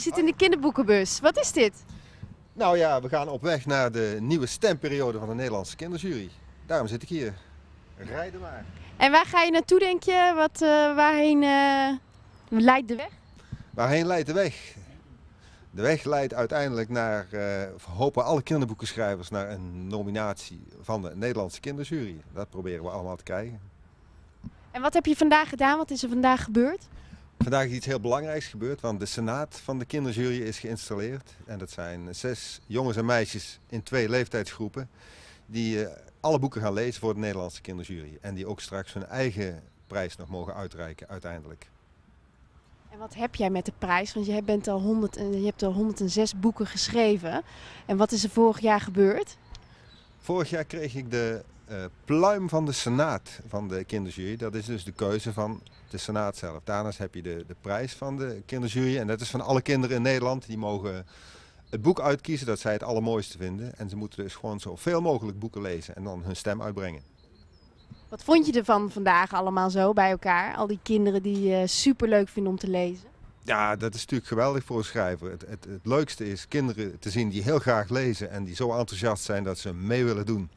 zit in de kinderboekenbus. Wat is dit? Nou ja, we gaan op weg naar de nieuwe stemperiode van de Nederlandse kinderjury. Daarom zit ik hier. Rijden maar. En waar ga je naartoe, denk je? Wat, eh, waarheen eh, leidt de weg? Waarheen leidt de weg? De weg leidt uiteindelijk naar, eh, hopen alle kinderboekenschrijvers, naar een nominatie van de Nederlandse kinderjury. Dat proberen we allemaal te krijgen. En wat heb je vandaag gedaan? Wat is er vandaag gebeurd? Vandaag is iets heel belangrijks gebeurd, want de Senaat van de kinderjury is geïnstalleerd. En dat zijn zes jongens en meisjes in twee leeftijdsgroepen die eh, alle boeken gaan lezen voor de Nederlandse kinderjury. En die ook straks hun eigen prijs nog mogen uitreiken uiteindelijk. En wat heb jij met de prijs? Want je, bent al 100, en- je hebt al 106 boeken geschreven. En wat is er vorig jaar gebeurd? Vorig jaar kreeg ik de eh, pluim van de Senaat van de kinderjury. Dat is dus de keuze van de Senaat zelf. Daarnaast heb je de, de prijs van de kinderjury. En dat is van alle kinderen in Nederland. Die mogen het boek uitkiezen dat zij het allermooiste vinden. En ze moeten dus gewoon zoveel mogelijk boeken lezen en dan hun stem uitbrengen. Wat vond je ervan vandaag allemaal zo bij elkaar? Al die kinderen die eh super leuk vinden om te lezen. Ja, dat is natuurlijk geweldig voor een schrijver. Het, het, het leukste is kinderen te zien die heel graag lezen en die zo enthousiast zijn dat ze mee willen doen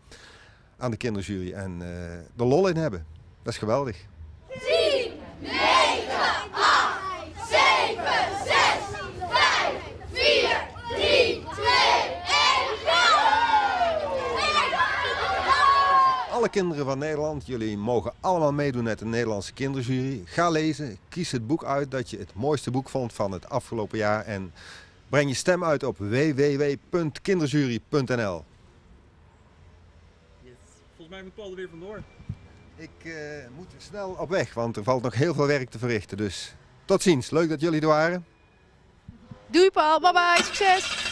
aan de kinderjury en eh er lol in hebben. Dat is geweldig. Alle kinderen van Nederland, jullie mogen allemaal meedoen met de Nederlandse kinderjury. Ga lezen, kies het boek uit dat je het mooiste boek vond van het afgelopen jaar en breng je stem uit op www.kinderjury.nl. Yes. Volgens mij moet Paul er weer vandoor. Ik eh, moet snel op weg, want er valt nog heel veel werk te verrichten. Dus tot ziens, leuk dat jullie er waren. Doei Paul, bye bye, succes!